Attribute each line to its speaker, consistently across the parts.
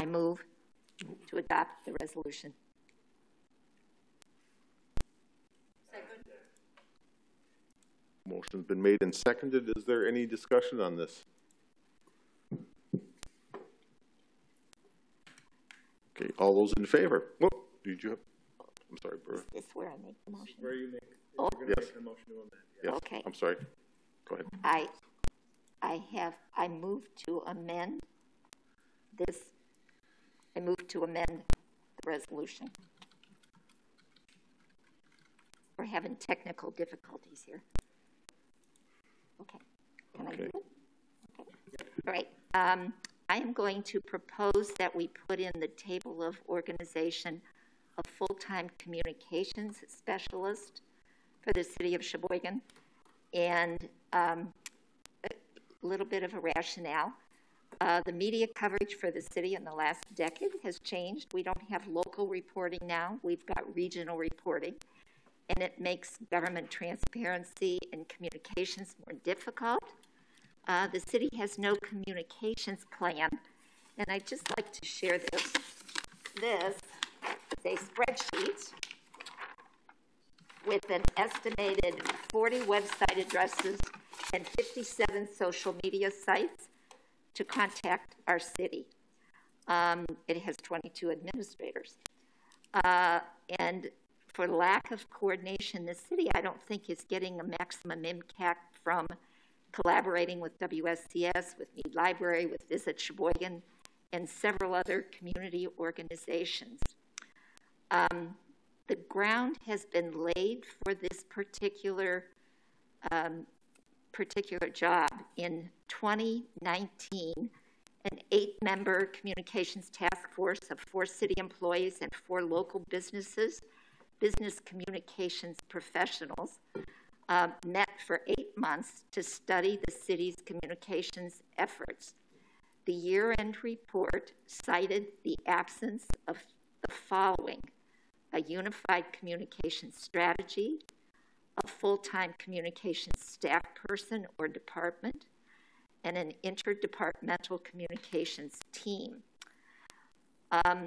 Speaker 1: I move to adopt the resolution.
Speaker 2: Motion's been made and seconded. Is there any discussion on this? Okay, all those in favor? Whoop, did you have, I'm sorry, Brewer.
Speaker 1: Is this where I make the motion?
Speaker 3: Where you make,
Speaker 1: Oh.
Speaker 3: you're gonna
Speaker 2: Yes.
Speaker 3: make the motion to amend.
Speaker 2: Yes,
Speaker 1: Okay.
Speaker 2: I'm sorry. Go ahead.
Speaker 1: I, I have, I move to amend this, I move to amend the resolution. We're having technical difficulties here. Okay, can I do it? Okay. All right, um, I am going to propose that we put in the table of organization a full-time communications specialist for the city of Sheboygan. And, um, a little bit of a rationale. Uh, the media coverage for the city in the last decade has changed. We don't have local reporting now. We've got regional reporting. And it makes government transparency and communications more difficult. Uh, the city has no communications plan. And I'd just like to share this. This is a spreadsheet with an estimated 40 website addresses and 57 social media sites to contact our city. Um, it has 22 administrators. Uh, and for lack of coordination, the city, I don't think, is getting a maximum impact from collaborating with WSCS, with Mead Library, with Visit Sheboygan, and several other community organizations. Um, the ground has been laid for this particular um, particular job. In 2019, an eight-member communications task force of four city employees and four local businesses, business communications professionals, uh, met for eight months to study the city's communications efforts. The year-end report cited the absence of the following a unified communications strategy, a full-time communications staff person or department, and an interdepartmental communications team. Um,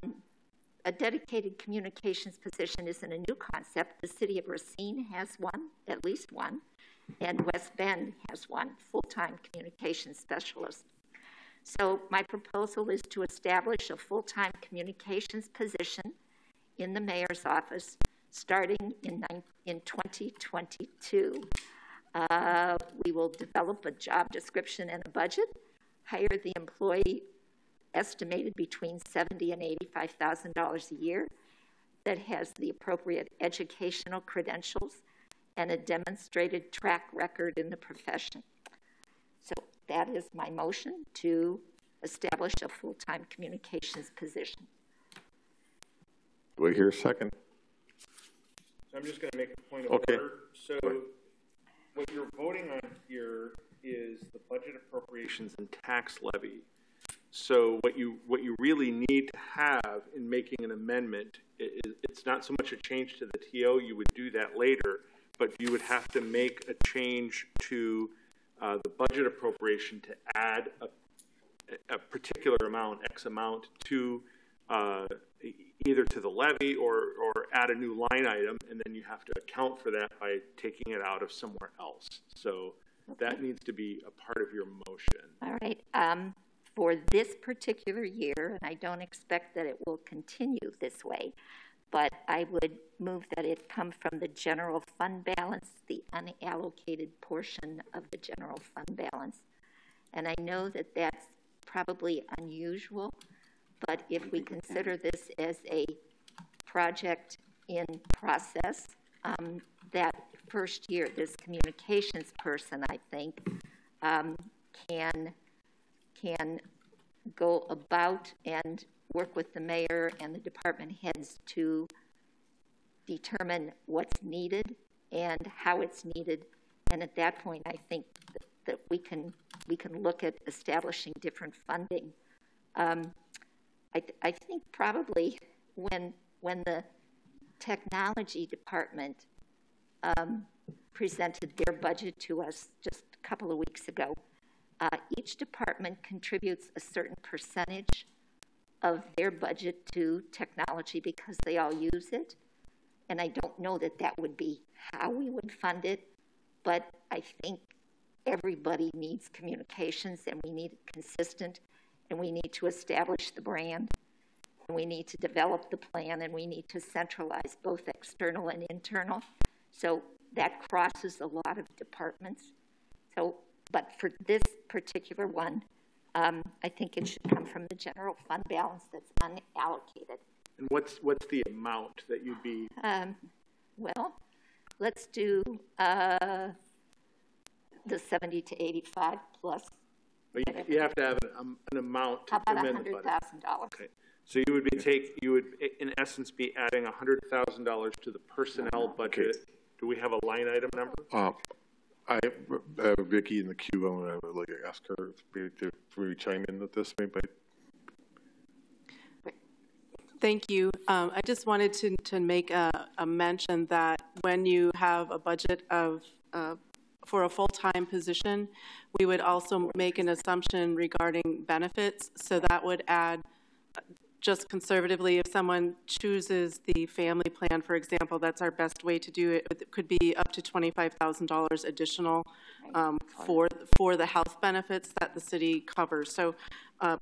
Speaker 1: a dedicated communications position isn't a new concept. The city of Racine has one, at least one, and West Bend has one, full-time communications specialist. So my proposal is to establish a full-time communications position in the mayor's office starting in, in 2022. Uh, we will develop a job description and a budget, hire the employee estimated between 70 and $85,000 a year that has the appropriate educational credentials and a demonstrated track record in the profession. So that is my motion to establish a full-time communications position.
Speaker 2: Do I hear a second?
Speaker 3: So I'm just gonna make a point of
Speaker 2: Okay.
Speaker 3: order. So
Speaker 2: Right.
Speaker 3: what you're voting on here is the budget appropriations and tax levy. So what you, what you really need to have in making an amendment, i- i- it's not so much a change to the TO, you would do that later, but you would have to make a change to uh, the budget appropriation to add a, a particular amount, X amount, to uh, either to the levy or, or add a new line item, and then you have to account for that by taking it out of somewhere else. So that needs to be a part of your motion.
Speaker 1: All right, um, for this particular year, and I don't expect that it will continue this way, but I would move that it come from the general fund balance, the unallocated portion of the general fund balance. And I know that that's probably unusual, but if we consider this as a project in process, um, that first year, this communications person, I think, um, can, can go about and work with the mayor and the department heads to determine what's needed and how it's needed. And at that point, I think that- that we can, we can look at establishing different funding. Um, I, I think probably when, when the technology department um, presented their budget to us just a couple of weeks ago, uh, each department contributes a certain percentage of their budget to technology because they all use it. And I don't know that that would be how we would fund it, but I think everybody needs communications and we need it consistent and we need to establish the brand and we need to develop the plan and we need to centralize both external and internal. So that crosses a lot of departments. So, but for this particular one, um, I think it should come from the general fund balance that's unallocated.
Speaker 3: And what's, what's the amount that you'd be,
Speaker 1: Um, well, let's do, uh, the seventy to eighty-five plus,
Speaker 3: you you have to have an, um, an amount to
Speaker 1: how about a
Speaker 3: amend the
Speaker 1: hundred
Speaker 3: budget?
Speaker 1: thousand dollars?
Speaker 3: Okay, so you would be take, you would, i- in essence, be adding a hundred thousand dollars to the personnel budget. Do we have a line item number?
Speaker 2: Uh, I, uh, Vicky in the queue, I'm gonna ask her to, to maybe chime in with this, maybe.
Speaker 4: Thank you. Um, I just wanted to, to make a, a mention that when you have a budget of, uh, for a full-time position, we would also make an assumption regarding benefits. So that would add, just conservatively, if someone chooses the family plan, for example, that's our best way to do it. It could be up to $25,000 additional um, for, for the health benefits that the city covers. So uh,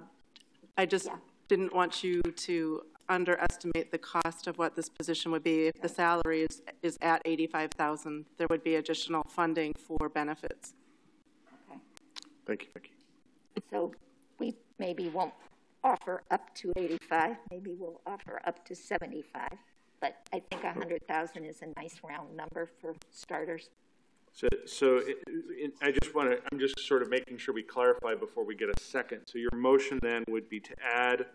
Speaker 4: I just
Speaker 1: Yeah.
Speaker 4: didn't want you to underestimate the cost of what this position would be. If the salary is, is at 85,000, there would be additional funding for benefits. Okay.
Speaker 2: Thank you, Vicky.
Speaker 1: So we maybe won't offer up to eighty-five, maybe we'll offer up to seventy-five. But I think a hundred thousand is a nice round number for starters.
Speaker 3: So, so it- it- I just want to, I'm just sort of making sure we clarify before we get a second. So your motion then would be to add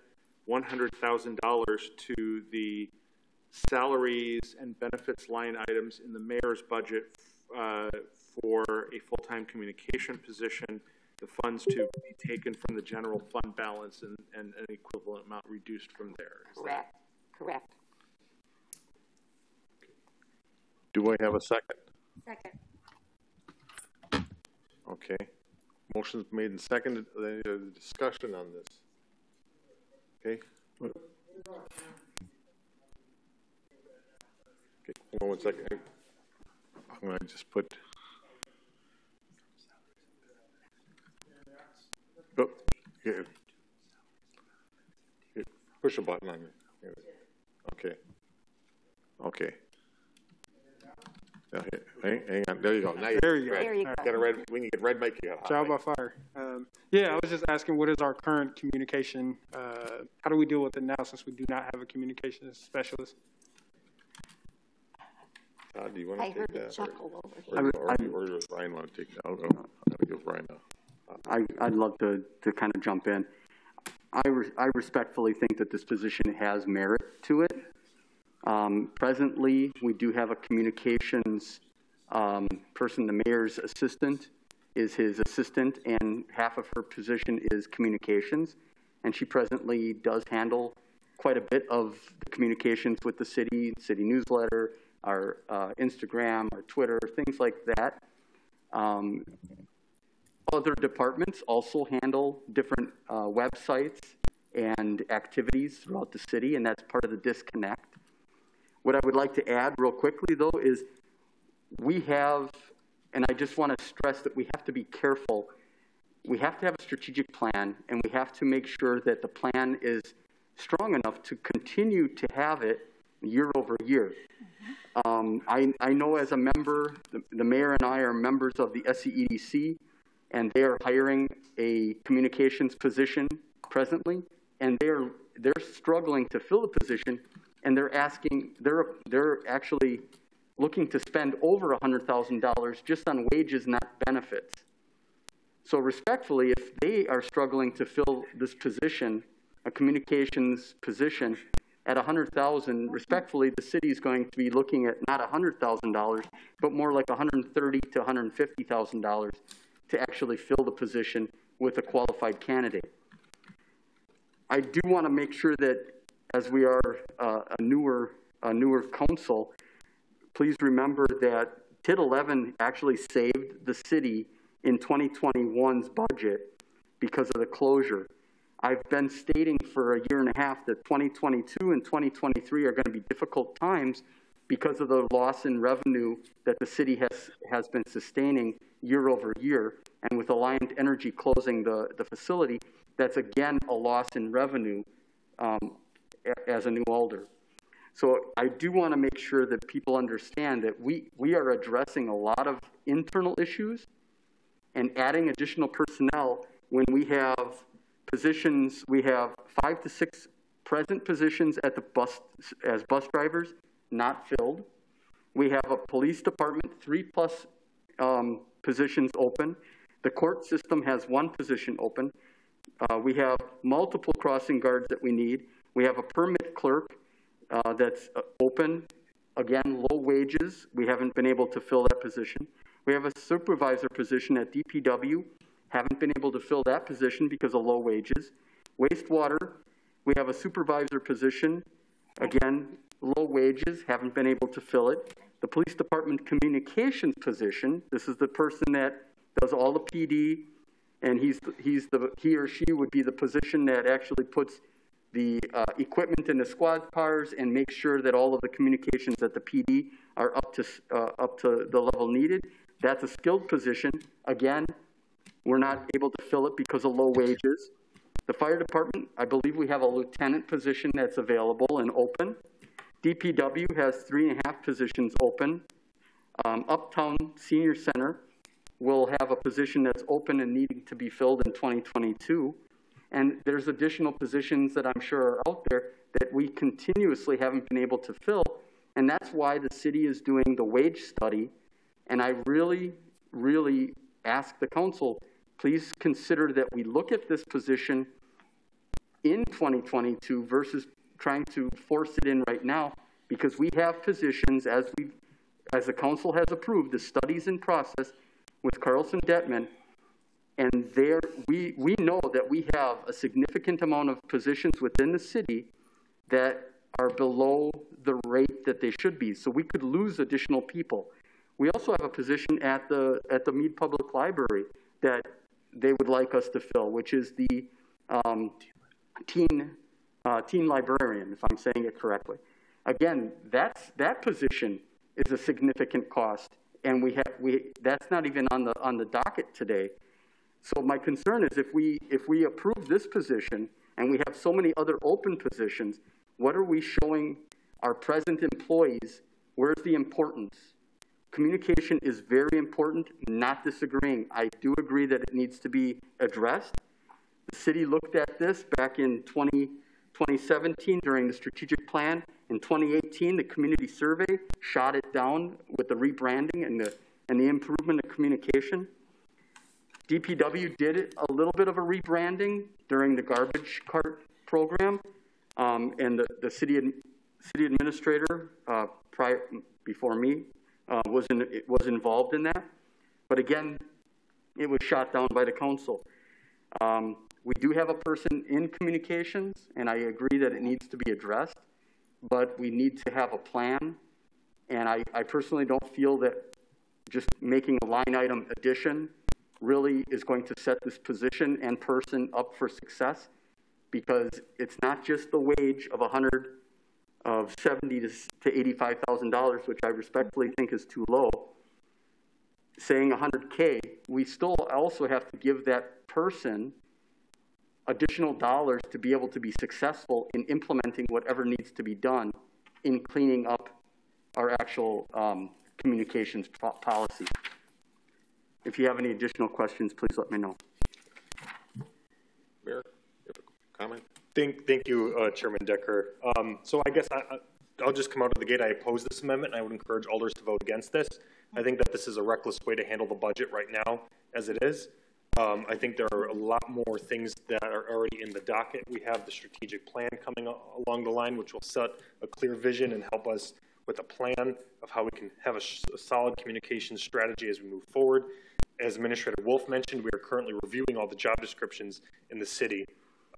Speaker 3: $100,000 to the salaries and benefits line items in the mayor's budget uh, for a full-time communication position, the funds to be taken from the general fund balance and, and an equivalent amount reduced from there. Is that-
Speaker 1: Correct, correct.
Speaker 2: Do I have a second?
Speaker 1: Second.
Speaker 2: Okay. Motion's made and seconded, any other discussion on this? Okay. Okay, hold on one second. I'm gonna just put. Oh. Here, Push a button on me. Okay. Okay. Now, Hang, hang on, there you go. Now
Speaker 5: There you go.
Speaker 1: There you go.
Speaker 2: Got a red, when you get red mic, you got a hot
Speaker 5: Trial
Speaker 2: mic.
Speaker 5: by fire. Um, yeah, I was just asking, what is our current communication? Uh, how do we deal with it now since we do not have a communications specialist?
Speaker 2: Todd, do you want
Speaker 1: I
Speaker 2: to take
Speaker 1: heard a
Speaker 2: that? or-
Speaker 1: chuckle over
Speaker 2: Or,
Speaker 1: here.
Speaker 2: or, or, or does Ryan want to take that? I'll go, I'm gonna give Ryan a.
Speaker 6: I, I'd love to, to kind of jump in. I, re- I respectfully think that this position has merit to it. Um, presently, we do have a communications um, person, the mayor's assistant is his assistant, and half of her position is communications. And she presently does handle quite a bit of the communications with the city, city newsletter, our uh, Instagram, our Twitter, things like that. Um, other departments also handle different uh, websites and activities throughout the city, and that's part of the disconnect. What I would like to add real quickly, though, is we have, and I just want to stress that we have to be careful. We have to have a strategic plan, and we have to make sure that the plan is strong enough to continue to have it year over year. Um, I, I know as a member, the, the mayor and I are members of the SCEDC, and they are hiring a communications position presently, and they're they're struggling to fill the position, and they're asking they're they're actually looking to spend over hundred thousand dollars just on wages, not benefits. So respectfully, if they are struggling to fill this position, a communications position, at 100,000, respectfully, the city is going to be looking at not $100,000, but more like 130 to $150,000 to actually fill the position with a qualified candidate. I do want to make sure that as we are uh, a newer, a newer council, please remember that TID 11 actually saved the city in 2021's budget because of the closure. I've been stating for a year and a half that 2022 and 2023 are going to be difficult times because of the loss in revenue that the city has, has been sustaining year over year. And with Alliant Energy closing the, the facility, that's again a loss in revenue um, as a new alder. So I do want to make sure that people understand that we, we are addressing a lot of internal issues and adding additional personnel when we have positions, we have five to six present positions at the bus, as bus drivers, not filled. We have a police department, three-plus um, positions open. The court system has one position open. Uh, We have multiple crossing guards that we need. We have a permit clerk uh, that's uh, open. Again, low wages. We haven't been able to fill that position. We have a supervisor position at DPW. Haven't been able to fill that position because of low wages. Wastewater, we have a supervisor position. Again, low wages, haven't been able to fill it. The police department communications position, this is the person that does all the PD, and he's, he's the, he or she would be the position that actually puts the uh, equipment in the squad cars and make sure that all of the communications at the PD are up to, uh, up to the level needed. That's a skilled position. Again, we're not able to fill it because of low wages. The fire department, I believe we have a lieutenant position that's available and open. DPW has three and a half positions open. Um, Uptown Senior Center will have a position that's open and needing to be filled in 2022. And there's additional positions that I'm sure are out there that we continuously haven't been able to fill. And that's why the city is doing the wage study. And I really, really ask the council, please consider that we look at this position in 2022 versus trying to force it in right now, because we have positions, as we, as the council has approved, the studies in process with Carlson Dettmann, and there, we, we know that we have a significant amount of positions within the city that are below the rate that they should be. So we could lose additional people. We also have a position at the, at the Mead Public Library that they would like us to fill, which is the um, teen, uh, teen librarian, if I'm saying it correctly. Again, that's, that position is a significant cost, and we have, we, that's not even on the, on the docket today. So my concern is if we, if we approve this position and we have so many other open positions, what are we showing our present employees? Where's the importance? Communication is very important, not disagreeing. I do agree that it needs to be addressed. The city looked at this back in 20, 2017 during the strategic plan. In 2018, the community survey shot it down with the rebranding and the, and the improvement of communication. DPW did a little bit of a rebranding during the garbage cart program, um, and the, the city, ad- city administrator, uh, prior, before me, uh, was in, was involved in that. But again, it was shot down by the council. Um, we do have a person in communications, and I agree that it needs to be addressed, but we need to have a plan. And I, I personally don't feel that just making a line item addition really is going to set this position and person up for success because it's not just the wage of 100 of 70 to, to 85,000 dollars, which I respectfully think is too low. Saying 100k, we still also have to give that person additional dollars to be able to be successful in implementing whatever needs to be done in cleaning up our actual um, communications po- policy. If you have any additional questions, please let me know.
Speaker 3: Mayor, you have a comment?
Speaker 7: Thank, thank you, uh, Chairman Decker. Um, So I guess I, I- I'll just come out of the gate. I oppose this amendment, and I would encourage alders to vote against this. I think that this is a reckless way to handle the budget right now, as it is. Um, I think there are a lot more things that are already in the docket. We have the strategic plan coming along the line, which will set a clear vision and help us with a plan of how we can have a solid communication strategy as we move forward. As Administrator Wolf mentioned, we are currently reviewing all the job descriptions in the city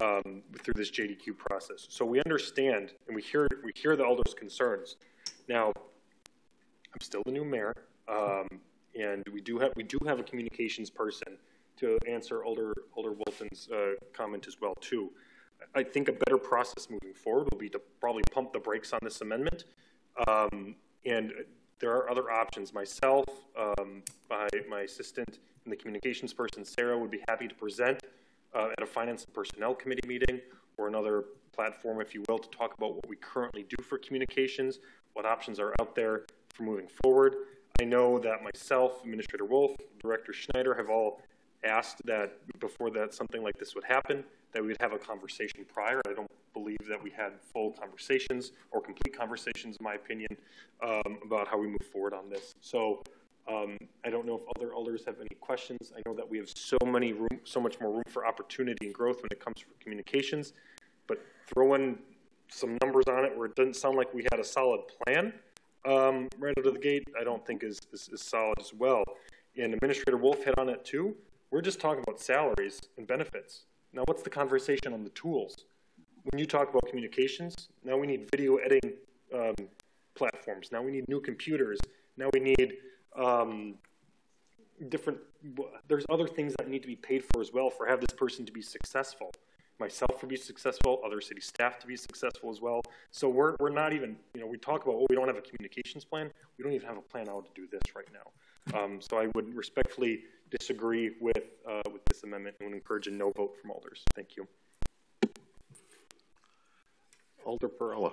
Speaker 7: um, through this JDQ process. So we understand and we hear, we hear the elders' concerns. Now, I'm still the new mayor, um, and we do have, we do have a communications person to answer Alder, Alder Wilton's uh, comment as well, too. I think a better process moving forward will be to probably pump the brakes on this amendment. Um, and there are other options. Myself, um, my, my assistant, and the communications person, Sarah, would be happy to present uh, at a finance and personnel committee meeting or another platform, if you will, to talk about what we currently do for communications, what options are out there for moving forward. I know that myself, Administrator Wolf, Director Schneider have all asked that before that something like this would happen, that we would have a conversation prior. I don't believe that we had full conversations or complete conversations, in my opinion, um, about how we move forward on this. So um, I don't know if other alders have any questions. I know that we have so many room, so much more room for opportunity and growth when it comes to communications, but throwing some numbers on it where it doesn't sound like we had a solid plan um, right out of the gate, I don't think is, is, is solid as well. And Administrator Wolf hit on it too. We're just talking about salaries and benefits. Now, what's the conversation on the tools? When you talk about communications, now we need video editing um, platforms. Now we need new computers. Now we need um, different, there's other things that need to be paid for as well for have this person to be successful. Myself to be successful, other city staff to be successful as well. So we're, we're not even, you know, we talk about, oh, we don't have a communications plan. We don't even have a plan how to do this right now. Um, so I would respectfully disagree with, uh, with this amendment and would encourage a no vote from alders. Thank you.
Speaker 2: Alder Perella.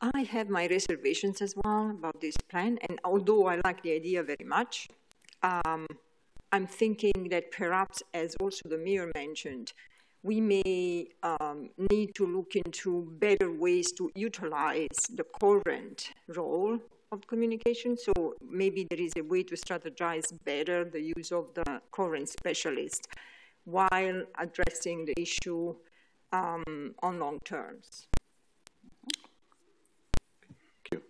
Speaker 8: I have my reservations as well about this plan, and although I like the idea very much, um, I'm thinking that perhaps, as also the mayor mentioned, we may um, need to look into better ways to utilize the current role of communication. So maybe there is a way to strategize better the use of the current specialist while addressing the issue um, on long terms.
Speaker 2: Thank you.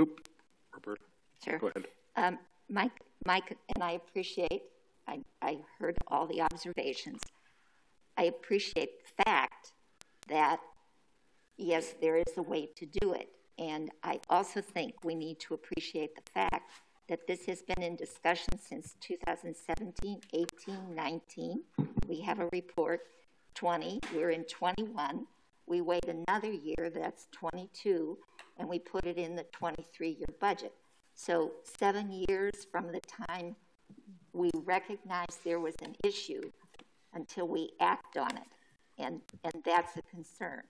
Speaker 2: Oop, Roberta.
Speaker 1: Sure.
Speaker 2: Go ahead.
Speaker 1: Um, Mike, Mike, and I appreciate, I, I heard all the observations. I appreciate the fact that, yes, there is a way to do it. And I also think we need to appreciate the fact that this has been in discussion since 2017, 18, 19. We have a report, 20, we're in 21. We wait another year, that's 22, and we put it in the 23 year budget. So, seven years from the time we recognized there was an issue until we act on it. And, and that's a concern.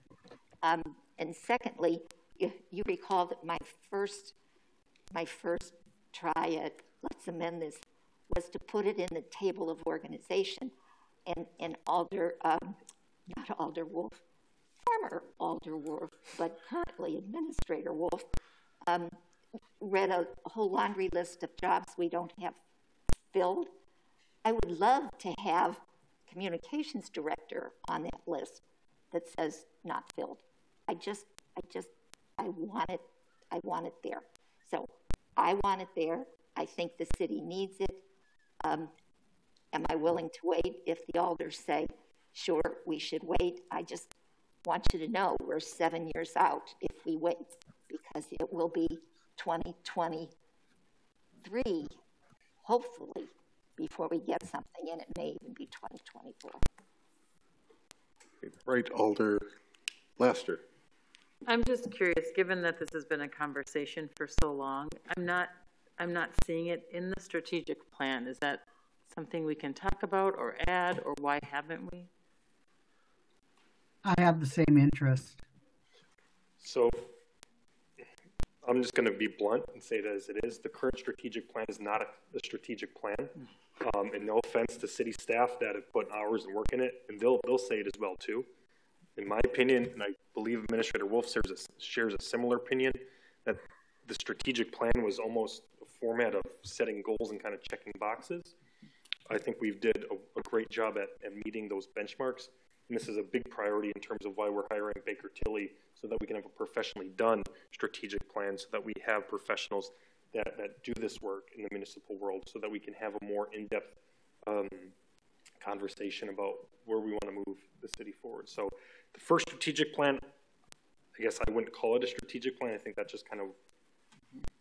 Speaker 1: Um, and secondly, if you recall that my first, my first try at let's amend this was to put it in the table of organization. And, and Alder, um, not Alder Wolf, former Alder Wolf, but currently Administrator Wolf, um, read a whole laundry list of jobs we don't have filled. I would love to have communications director on that list that says not filled. I just, I just, I want it, I want it there. So I want it there. I think the city needs it. Um, am I willing to wait if the alders say, sure, we should wait? I just want you to know we're seven years out if we wait because it will be 2023, hopefully, before we get something, and it may even be 2024.
Speaker 2: Right, Alder Laster.
Speaker 9: I'm just curious, given that this has been a conversation for so long, I'm not, I'm not seeing it in the strategic plan. Is that something we can talk about or add, or why haven't we?
Speaker 10: I have the same interest.
Speaker 7: So I'm just going to be blunt and say it as it is. The current strategic plan is not a, a strategic plan. Um, and no offense to city staff that have put hours and work in it, and they'll, they'll say it as well too. In my opinion, and I believe Administrator Wolf shares a, shares a similar opinion, that the strategic plan was almost a format of setting goals and kind of checking boxes. I think we've did a, a great job at, at meeting those benchmarks. And this is a big priority in terms of why we're hiring Baker Tilly so that we can have a professionally done strategic plan so that we have professionals that, that do this work in the municipal world so that we can have a more in-depth um, conversation about where we want to move the city forward. So the first strategic plan, I guess I wouldn't call it a strategic plan. I think that just kind of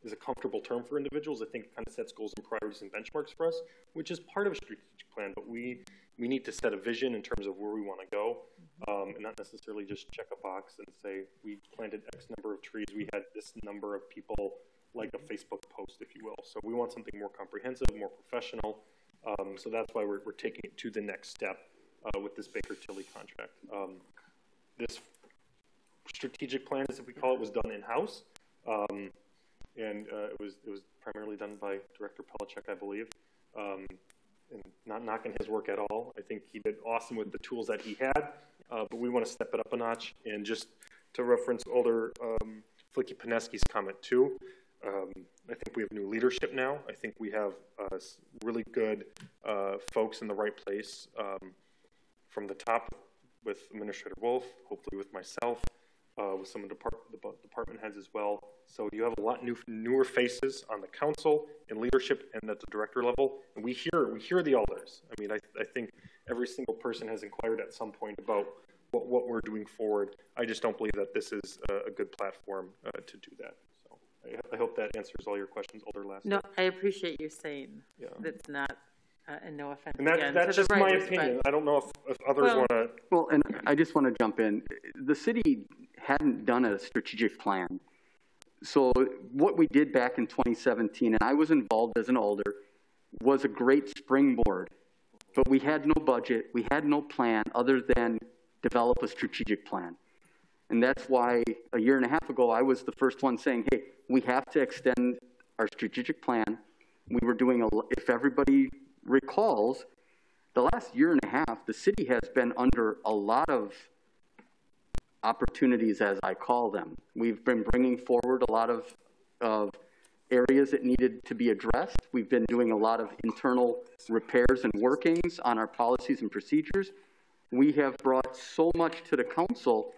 Speaker 7: is a comfortable term for individuals. I think it kind of sets goals and priorities and benchmarks for us, which is part of a strategic plan. But we we need to set a vision in terms of where we want to go, um, and not necessarily just check a box and say we planted X number of trees. We had this number of people like a Facebook post, if you will. So we want something more comprehensive, more professional. Um, so that's why we're, we're taking it to the next step uh, with this Baker Tilly contract. Um, this strategic plan, as if we call it, was done in-house. Um, and uh, it was it was primarily done by Director Pelishek, I believe. Um, and not knocking his work at all. I think he did awesome with the tools that he had, uh, but we want to step it up a notch. And just to reference older um, Filicky-Peneski's comment too, um, I think we have new leadership now. I think we have uh, really good uh, folks in the right place um, from the top with Administrator Wolf, hopefully with myself, uh, with some of the depart department heads as well. So you have a lot new, newer faces on the council and leadership and at the director level. And we hear, we hear the elders. I mean, I, I think every single person has inquired at some point about what, what we're doing forward. I just don't believe that this is a, a good platform uh, to do that. So I, I, hope that answers all your questions, Alder Last.
Speaker 9: No, I appreciate you saying yeah. that's not uh, and no offense
Speaker 7: and that,
Speaker 9: again
Speaker 7: that's just my opinion. I don't know if, if others
Speaker 6: well,
Speaker 7: want to.
Speaker 6: Well, and I just want to jump in. The city hadn't done a strategic plan. So what we did back in 2017, and I was involved as an alder, was a great springboard. But we had no budget, we had no plan other than develop a strategic plan. And that's why a year and a half ago, I was the first one saying, hey, we have to extend our strategic plan. We were doing, a, if everybody recalls, the last year and a half, the city has been under a lot of opportunities, as I call them. We've been bringing forward a lot of, of areas that needed to be addressed. We've been doing a lot of internal repairs and workings on our policies and procedures. We have brought so much to the council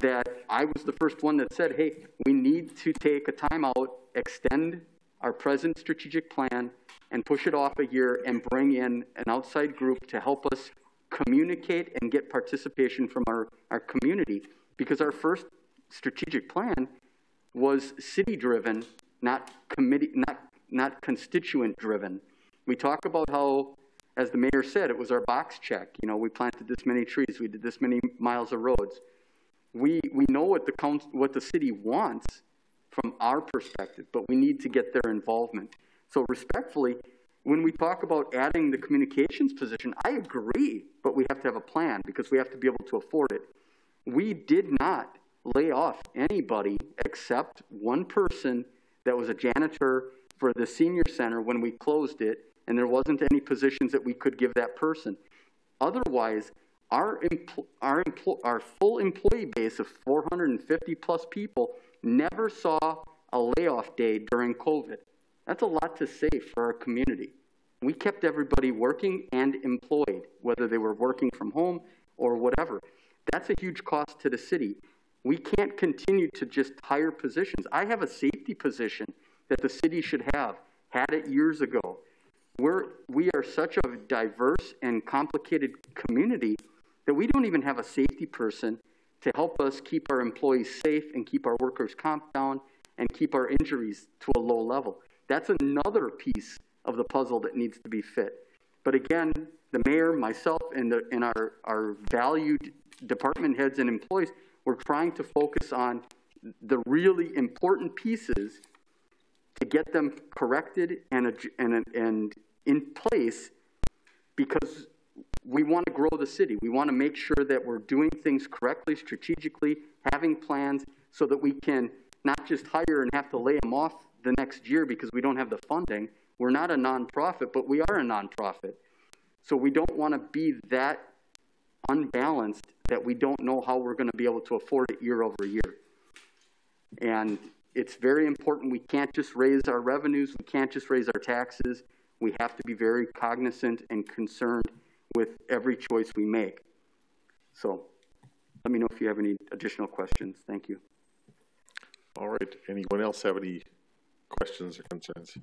Speaker 6: that I was the first one that said, hey, we need to take a timeout, extend our present strategic plan, and push it off a year and bring in an outside group to help us communicate and get participation from our, our community because our first strategic plan was city driven, not committee, not, not constituent driven. We talk about how, as the mayor said, it was our box check. You know, we planted this many trees, we did this many miles of roads. We, we know what the, what the city wants from our perspective, but we need to get their involvement. So respectfully, when we talk about adding the communications position, I agree, but we have to have a plan because we have to be able to afford it. We did not lay off anybody except one person that was a janitor for the senior center when we closed it, and there wasn't any positions that we could give that person. Otherwise, our, our, our full employee base of 450 plus people never saw a layoff day during COVID. That's a lot to say for our community. We kept everybody working and employed, whether they were working from home or whatever. That's a huge cost to the city. We can't continue to just hire positions. I have a safety position that the city should have, had it years ago. We're, we are such a diverse and complicated community that we don't even have a safety person to help us keep our employees safe and keep our workers' comp down and keep our injuries to a low level. That's another piece of the puzzle that needs to be fit. But again, the mayor, myself, and, the, and our, our valued department heads and employees, we're trying to focus on the really important pieces to get them corrected and, and, and in place because we want to grow the city. We want to make sure that we're doing things correctly, strategically, having plans so that we can not just hire and have to lay them off the next year because we don't have the funding. We're not a nonprofit, but we are a nonprofit. So we don't want to be that unbalanced that we don't know how we're going to be able to afford it year over year. And it's very important. We can't just raise our revenues, we can't just raise our taxes. We have to be very cognizant and concerned with every choice we make. So let me know if you have any additional questions. Thank you.
Speaker 2: All right. Anyone else have any questions or concerns?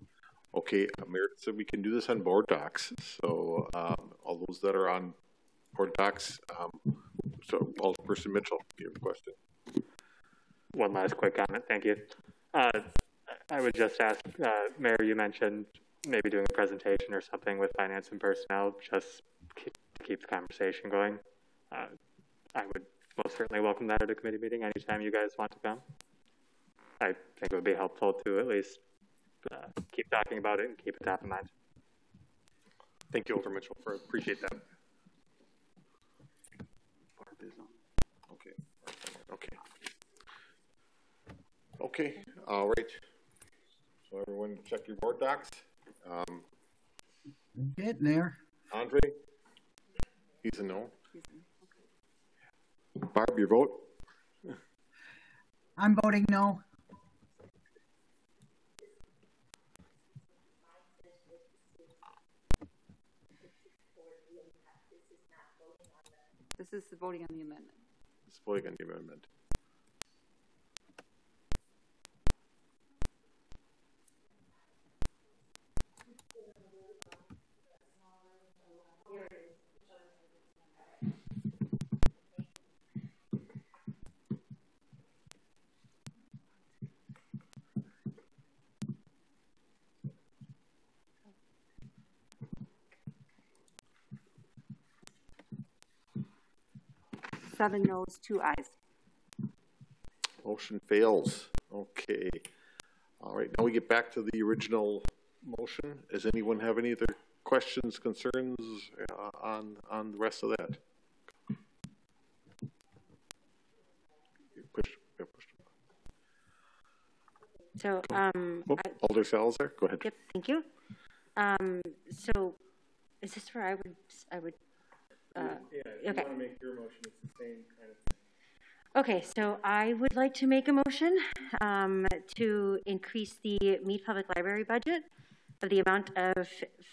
Speaker 2: Okay, Mayor said we can do this on board docs. So um, all those that are on board docs, um, so Alderperson Mitchell, you have a question.
Speaker 11: One last quick comment, thank you. Uh, I would just ask, uh, Mayor, you mentioned maybe doing a presentation or something with finance and personnel, just keep, to keep the conversation going. Uh, I would most certainly welcome that at a committee meeting anytime you guys want to come. I think it would be helpful to at least uh, keep talking about it and keep it top of mind.
Speaker 7: Thank you, Alder Mitchell, for, appreciate that.
Speaker 2: Okay, okay. Okay, all right. So everyone check your board docs. Um,
Speaker 10: Getting there.
Speaker 2: Andre? He's a no. Barb, your vote?
Speaker 10: I'm voting no.
Speaker 12: This is the voting on the amendment.
Speaker 2: It's voting on the amendment.
Speaker 12: Seven noes, two ayes.
Speaker 2: Motion fails. Okay. All right, now we get back to the original motion. Does anyone have any other questions, concerns uh, on, on the rest of that? Push, yeah, push.
Speaker 13: So, um,
Speaker 2: Oh,
Speaker 13: I-
Speaker 2: Alder Salazar, go ahead.
Speaker 13: yep, thank you. Um, so, is this where I would, I would, uh,
Speaker 3: Yeah, if you
Speaker 13: okay.
Speaker 3: Want to make your motion, it's the same kind of
Speaker 13: Okay, so I would like to make a motion um, to increase the Mead Public Library budget of the amount of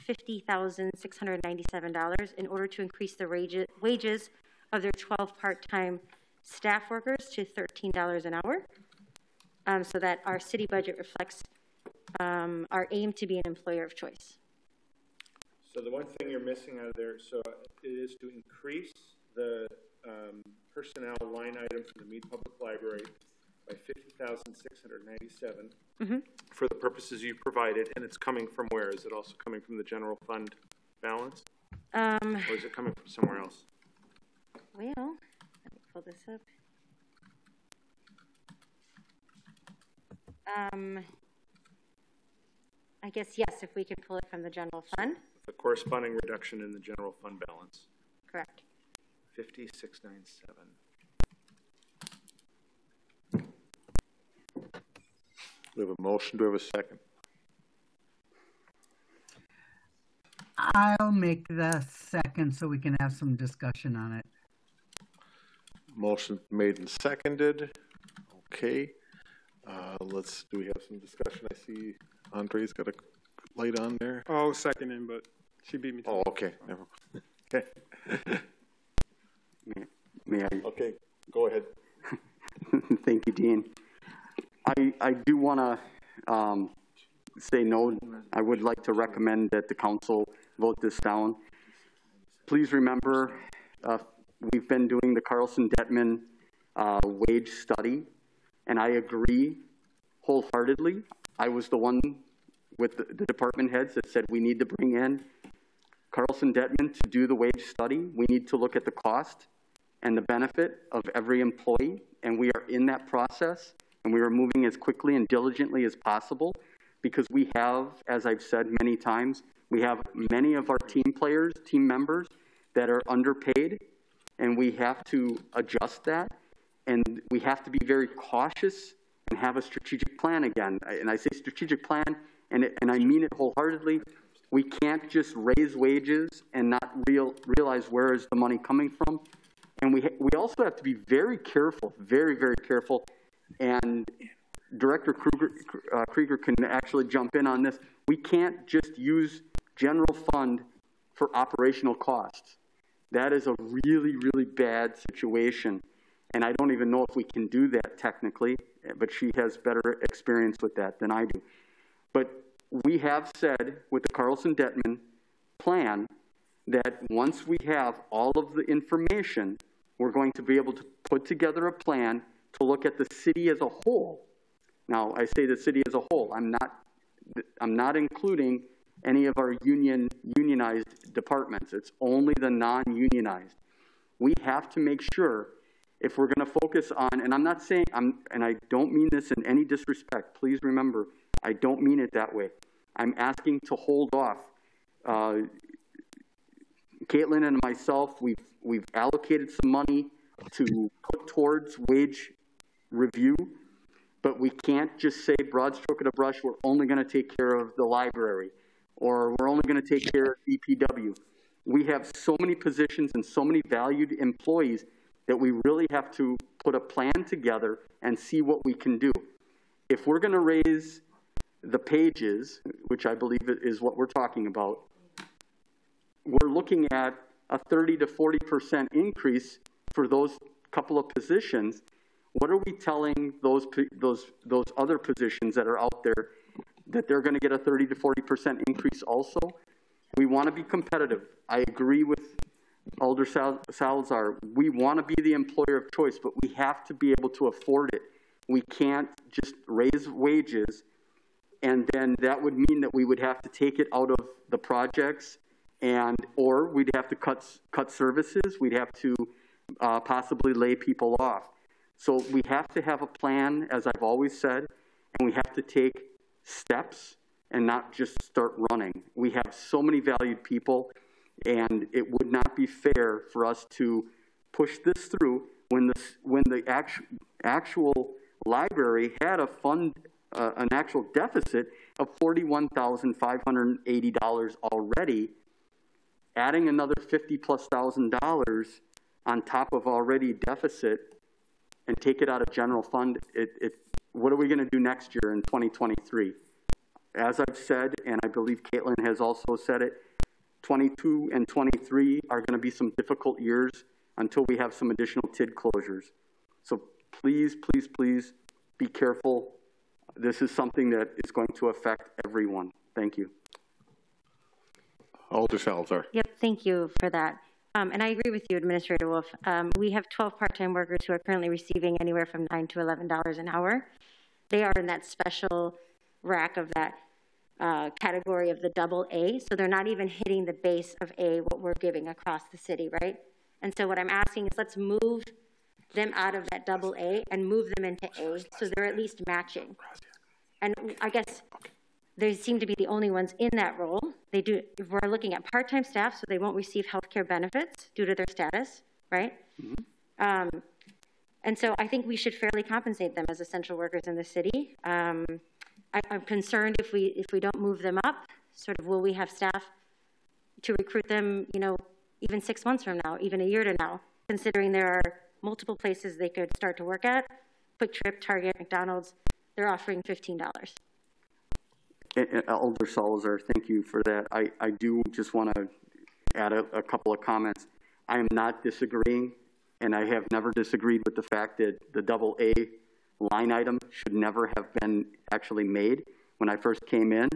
Speaker 13: $50,697 in order to increase the wage- wages of their 12 part-time staff workers to $13 an hour, um, so that our city budget reflects um, our aim to be an employer of choice.
Speaker 3: So the one thing you're missing out of there, so it is to increase the um, personnel line item for the Mead Public Library by fifty thousand six hundred ninety-seven
Speaker 13: Mhm.
Speaker 3: for the purposes you provided, and it's coming from where? Is it also coming from the general fund balance?
Speaker 13: Um,
Speaker 3: Or is it coming from somewhere else?
Speaker 13: Well, let me pull this up. Um, I guess, yes, if we can pull it from the general fund,
Speaker 3: The corresponding reduction in the general fund balance,
Speaker 13: correct.
Speaker 3: Fifty-six nine seven.
Speaker 2: We have a motion, do we have a second?
Speaker 10: I'll make the second so we can have some discussion on it.
Speaker 2: Motion made and seconded. Okay. Uh, let's, do we have some discussion? I see Andre's got a light on there.
Speaker 5: Oh, seconding, but she beat me to
Speaker 2: Oh, okay, never, okay.
Speaker 6: May I?
Speaker 2: Okay, go ahead.
Speaker 6: Thank you, Dean. I, I do want to um, say no. I would like to recommend that the council vote this down. Please remember, uh, we've been doing the Carlson Dettmann uh, wage study, and I agree wholeheartedly. I was the one with the, the department heads that said we need to bring in Carlson Dettmann to do the wage study. We need to look at the cost and the benefit of every employee, and we are in that process, and we are moving as quickly and diligently as possible, because we have, as I've said many times, we have many of our team players, team members, that are underpaid, and we have to adjust that, and we have to be very cautious and have a strategic plan again. And I say strategic plan, and, it, and I mean it wholeheartedly. We can't just raise wages and not real, realize where is the money coming from. And we, we also have to be very careful, very, very careful. And Director Kruger, uh, Krieger can actually jump in on this. We can't just use general fund for operational costs. That is a really, really bad situation. And I don't even know if we can do that technically, but she has better experience with that than I do. But we have said with the Carlson Dettmann plan that once we have all of the information, we're going to be able to put together a plan to look at the city as a whole Now, I say the city as a whole. I'm not, I'm not including any of our union, unionized departments. It's only the non-unionized. We have to make sure if we're going to focus on, and I'm not saying, I'm, and I don't mean this in any disrespect. Please remember, I don't mean it that way. I'm asking to hold off. Uh, Caitlin and myself, we've, we've allocated some money to put towards wage review, but we can't just say broad stroke of the brush, we're only going to take care of the library, or we're only going to take care of DPW. We have so many positions and so many valued employees that we really have to put a plan together and see what we can do. If we're going to raise the pages, which I believe is what we're talking about, we're looking at a 30 to 40% increase for those couple of positions. What are we telling those, those, those other positions that are out there that they're going to get a 30 to 40% increase also? We want to be competitive. I agree with Alder Salazar. We want to be the employer of choice, but we have to be able to afford it. We can't just raise wages and then that would mean that we would have to take it out of the projects and or we'd have to cut cut services. We'd have to uh, possibly lay people off. So we have to have a plan as i've always said and we have to take steps and not just start running. We have so many valued people and it would not be fair for us to push this through when the when the actual actual library had a fund uh, an actual deficit of $41,580 already, adding another 50 plus thousand dollars on top of already deficit and take it out of general fund, it, it, what are we going to do next year in 2023? As I've said, and I believe Caitlin has also said it, 22 and 23 are going to be some difficult years until we have some additional TID closures. So please, please, please be careful this is something that is going to affect everyone. Thank you.
Speaker 2: Alder Salazar.
Speaker 13: Yep, thank you for that. Um, and I agree with you, Administrator Wolf. Um, we have 12 part-time workers who are currently receiving anywhere from 9 to $11 an hour. They are in that special rack of that uh, category of the double A, so they're not even hitting the base of A, what we're giving across the city, right? And so what I'm asking is let's move them out of that double A and move them into A, so they're at least matching. And I guess they seem to be the only ones in that role. They do, we're looking at part-time staff, so they won't receive health care benefits due to their status, right? Mm -hmm. um, and so I think we should fairly compensate them as essential workers in the city. Um, I, am concerned if we, if we don't move them up, sort of will we have staff to recruit them, you know, even six months from now, even a year to now, considering there are multiple places they could start to work at, Kwik Trip, Target, McDonald's, they're offering $15.
Speaker 6: Alder Salazar, thank you for that. I, I do just want to add a, a couple of comments. I am not disagreeing, and I have never disagreed with the fact that the double A line item should never have been actually made. When I first came in,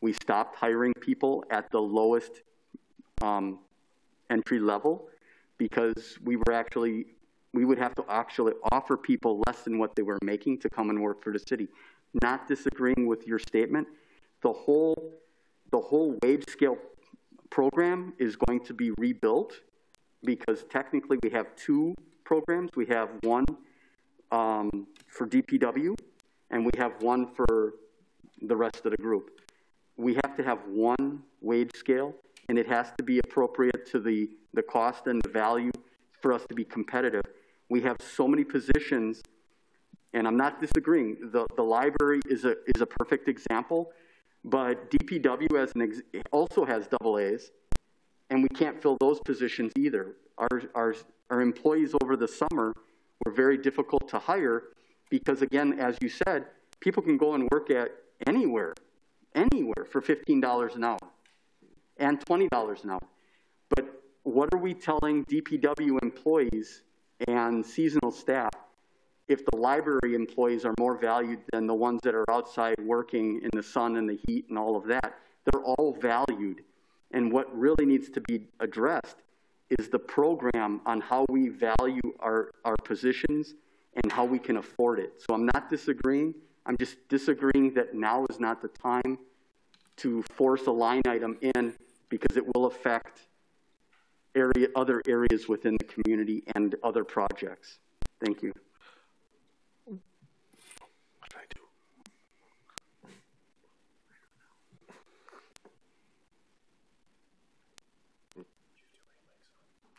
Speaker 6: we stopped hiring people at the lowest um, entry level because we were actually we would have to actually offer people less than what they were making to come and work for the city. Not disagreeing with your statement, the whole, the whole wage scale program is going to be rebuilt because technically we have two programs. We have one um, for DPW and we have one for the rest of the group. We have to have one wage scale and it has to be appropriate to the, the cost and the value for us to be competitive. We have so many positions, and I'm not disagreeing. The, the library is a, is a perfect example, but DPW as an also has double A's, and we can't fill those positions either. Our, our, our employees over the summer were very difficult to hire because, again, as you said, people can go and work at anywhere, anywhere for $15 an hour and $20 an hour. But what are we telling DPW employees and seasonal staff if the library employees are more valued than the ones that are outside working in the sun and the heat and all of that? They're all valued. And what really needs to be addressed is the program on how we value our, our positions and how we can afford it. So I'm not disagreeing. I'm just disagreeing that now is not the time to force a line item in because it will affect area, other areas within the community and other projects. Thank you.
Speaker 2: What did I do?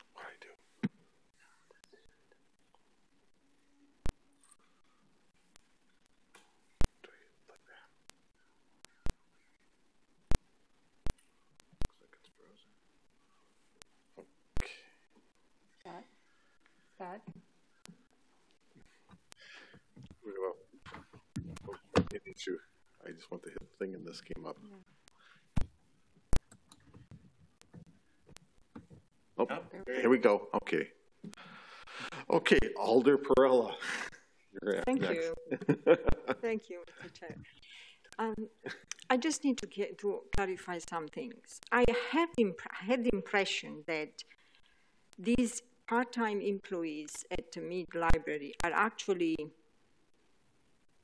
Speaker 2: What did I do? Do I hit like that? Looks like it's frozen. Okay.
Speaker 12: Scott? Scott?
Speaker 2: We. It needs to- I just want the hit thing and this came up. Oh, here we go. Okay. Okay, Alder Perella.
Speaker 8: Thank
Speaker 2: next.
Speaker 8: you. Thank you, Mr. Chair. Um, I just need to get to clarify some things. I have imp- had the impression that these part-time employees at the Mead Library are actually,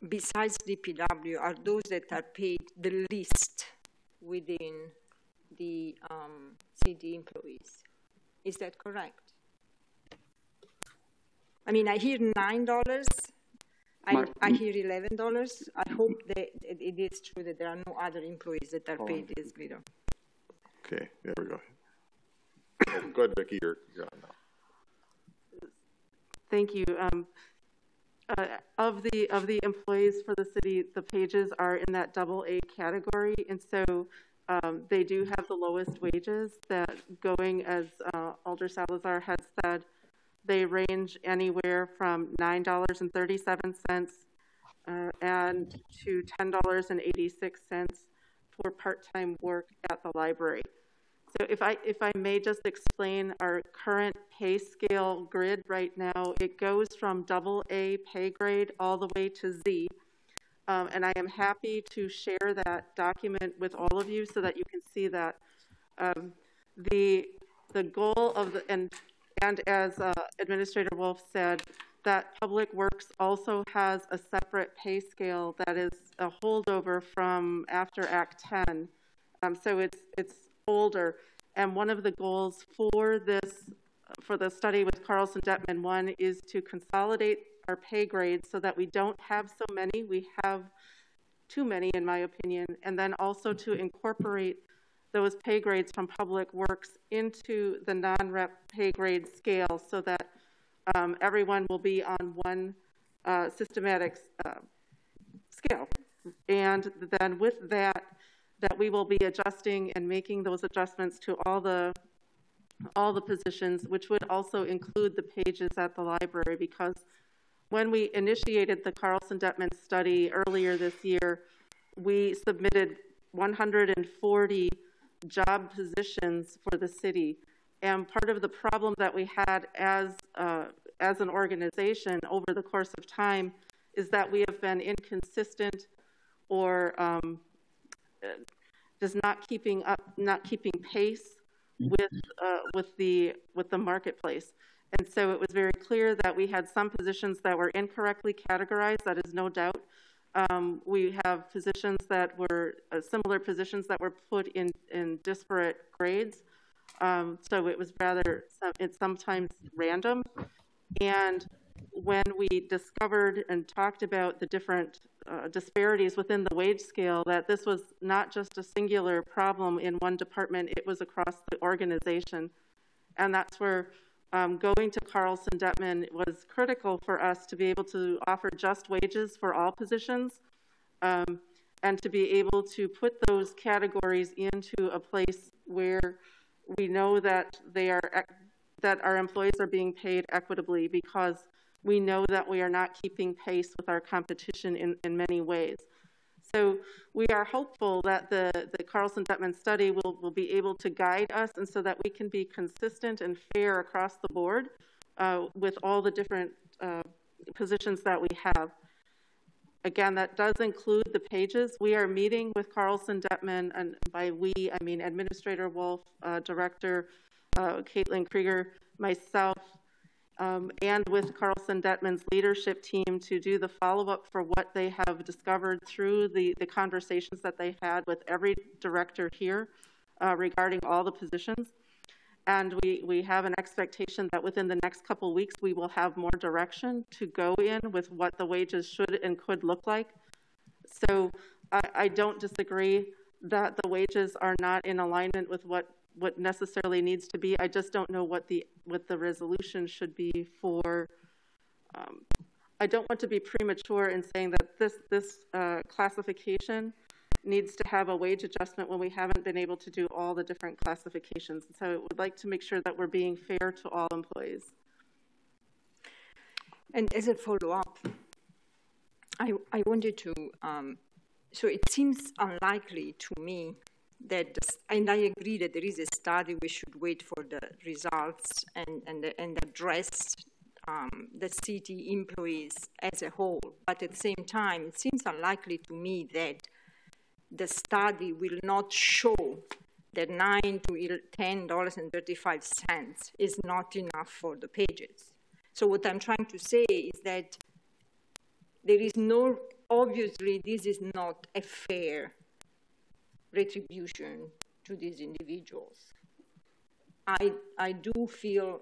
Speaker 8: besides DPW, are those that are paid the least within the um, CD employees. Is that correct? I mean, I hear nine dollars. I, I hear eleven dollars. I hope that it it is true that there are no other employees that are paid this little.
Speaker 2: Okay, there we go. Go ahead, Vicki, you're, you're on now.
Speaker 4: Thank you. Um, uh, Of the, of the employees for the city, the pages are in that double A category, and so um, they do have the lowest wages that going, as uh, Alder Salazar has said, they range anywhere from $9.37 uh, and to $10.86 for part-time work at the library. So if I, if I may just explain our current pay scale grid right now, it goes from double A pay grade all the way to Z. Um, and I am happy to share that document with all of you so that you can see that. Um, the, the goal of the, and, and as uh, Administrator Wolf said, that Public Works also has a separate pay scale that is a holdover from after Act 10. Um, so it's, it's older. And one of the goals for this, for the study with Carlson Dettmann, one is to consolidate our pay grades so that we don't have so many. We have too many, in my opinion. And then also to incorporate those pay grades from Public Works into the non-rep pay grade scale so that um, everyone will be on one uh, systematic uh, scale. And then with that, that we will be adjusting and making those adjustments to all the all the positions, which would also include the pages at the library, because when we initiated the Carlson Dettmann study earlier this year, we submitted 140 job positions for the city. And part of the problem that we had as, uh, as an organization over the course of time is that we have been inconsistent or um, just not keeping up, not keeping pace with uh, with the with the marketplace. And so it was very clear that we had some positions that were incorrectly categorized. That is no doubt. Um, we have positions that were uh, similar positions that were put in in disparate grades. Um, so it was rather it's sometimes random. And when we discovered and talked about the different uh, disparities within the wage scale, that this was not just a singular problem in one department, it was across the organization. And that's where um, going to Carlson Dettmann was critical for us to be able to offer just wages for all positions um, and to be able to put those categories into a place where we know that they are that our employees are being paid equitably because we know that we are not keeping pace with our competition in, in many ways. So we are hopeful that the, the Carlson Dettmann study will, will be able to guide us and so that we can be consistent and fair across the board uh, with all the different uh, positions that we have. Again, that does include the pages. We are meeting with Carlson Dettmann, and by we, I mean Administrator Wolf, uh, Director uh, Caitlin Krieger, myself, um, and with Carlson Dettmann's leadership team to do the follow-up for what they have discovered through the, the conversations that they had with every director here uh, regarding all the positions. And we, we have an expectation that within the next couple weeks, we will have more direction to go in with what the wages should and could look like. So I, I don't disagree that the wages are not in alignment with what what necessarily needs to be. I just don't know what the what the resolution should be for. Um, I don't want to be premature in saying that this this uh, classification needs to have a wage adjustment when we haven't been able to do all the different classifications. So I would like to make sure that we're being fair to all employees.
Speaker 8: And as a follow-up, I, I wanted to, um, so it seems unlikely to me that, and I agree that there is a study, we should wait for the results and, and, and address um, the city employees as a whole. But at the same time, it seems unlikely to me that the study will not show that 9 to $10.35 is not enough for the pages. So what I'm trying to say is that there is no, obviously this is not a fair retribution to these individuals. I, I do feel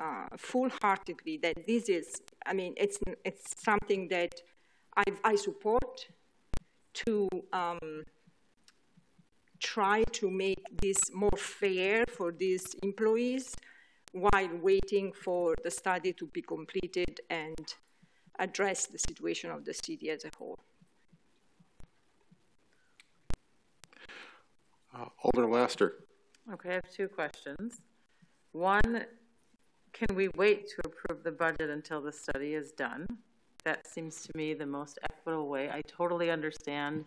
Speaker 8: uh, full-heartedly that this is, I mean, it's, it's something that I, I support to um, try to make this more fair for these employees while waiting for the study to be completed and address the situation of the city as a whole.
Speaker 2: Uh, Alderman Laster.
Speaker 9: Okay, I have two questions. One, can we wait to approve the budget until the study is done? That seems to me the most equitable way. I totally understand